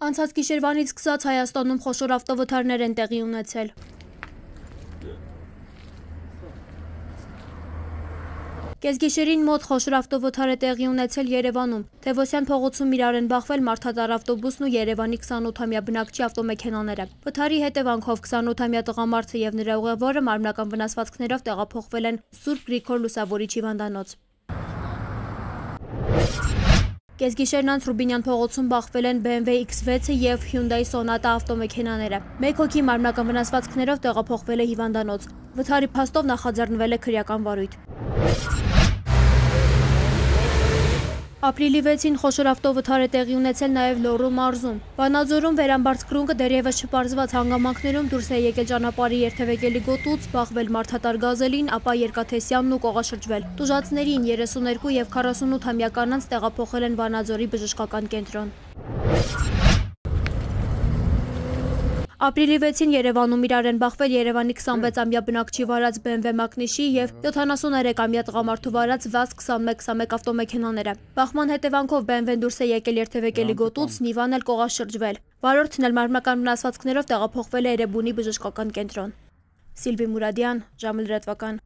Անցած գիշերվանից սկսած Հայաստանում խոշոր ավտովթարներ են տեղի ունեցել։ Կեսգիշերին մոտ խոշոր ավտովթար է տեղի ունեցել Երևանում։ Թևոսյան փողոցում իրար են բախվել մարդատար ավտոբուսն ու Երևանի 28-ամյա բնակչի ավտոմեքենաները։ Վթարի հետևանքով 28-ամյա տղամարդը եւ նրա ուղևորը մարմնական վնասվածքներով տեղափոխվել են Սուրբ Գրիգոր Լուսավորիչ հիվանդանոց։ Կեսգիշերն անց Ռուբինյան փողոցում բախվել են BMW X6-ը եւ Hyundai Sonata ավտոմեքենաները։ Մեկ հոգի մարմնական վնասվածքներով տեղափոխվել է հիվանդանոց։ Վթարի փաստով նախաձեռնվել է քրեական վարույթ։ Ապրիլի 6-ին խոշոր ավտովթար է տեղի ունեցել նաև Լոռու մարզում։ Վանաձորում վերամբարձկրունկը դեռևս չպարզված հանգամանքներում դուրս է եկել ճանապարհի երթևեկելի գոտուց, բախվել մարդատար գազելին, ապա երկաթեսյանն ու կողաշրջվել։ Տուժածներին 32 եւ 48-ամյա կանանց տեղափոխել են Վանաձորի բժշկական կենտրոն։ Ապրիլի 6-ին Երևանում իրար են բախվել Երևանի 26-ամյա բնակչի վարած BMW Մակնիշի եւ 73-ամյա տղամարդու վարած VAZ 2121 ավտոմեքենաները։ Բախման հետևանքով BMW-ն դուրս է եկել երթևեկելի գոտուց, Նիվան էլ կողաշրջվել։ Վարորդն էլ մարմնական վնասվածքներով տեղափոխվել է Երևանի բժշկական կենտրոն։ Սիլվի Մուրադյան, ժամը լրատվական։